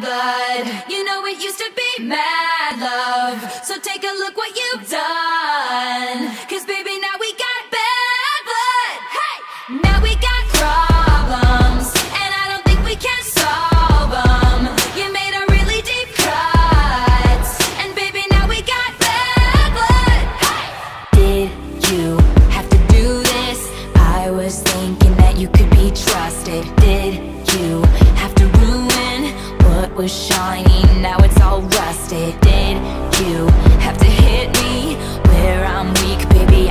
blood. You know it used to be mad love. So take a look what you've done. Cause baby, now we got bad blood. Hey! Now we got problems. And I don't think we can solve them. You made a really deep cut. And baby, now we got bad blood. Hey! Did you have to do this? I was thinking that you could be trusted. Did you was shining? Now it's all rusted. Did you have to hit me where I'm weak? Baby,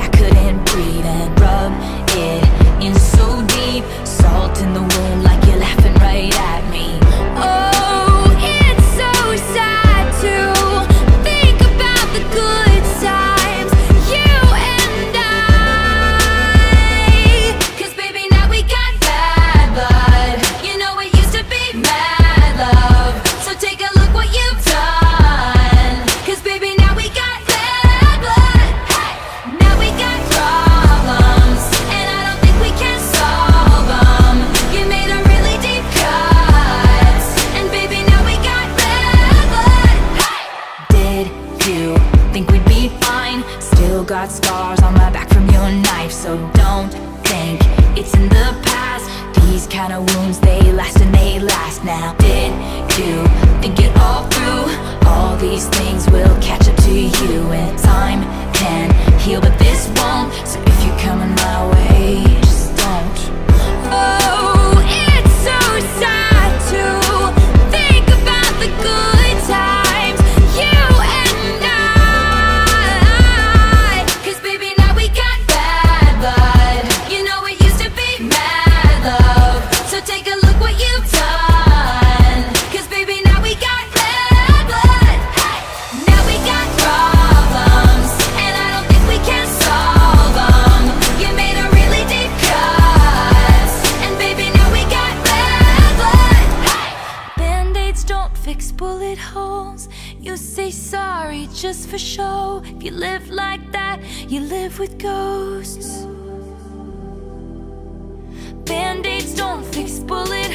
got scars on my back from your knife, so don't think it's in the past. These kind of wounds, they last and they last now. Did you think it all through? All these things will catch up to you, and time can Fix bullet holes. You say sorry just for show. If you live like that, you live with ghosts. Band-aids don't fix bullet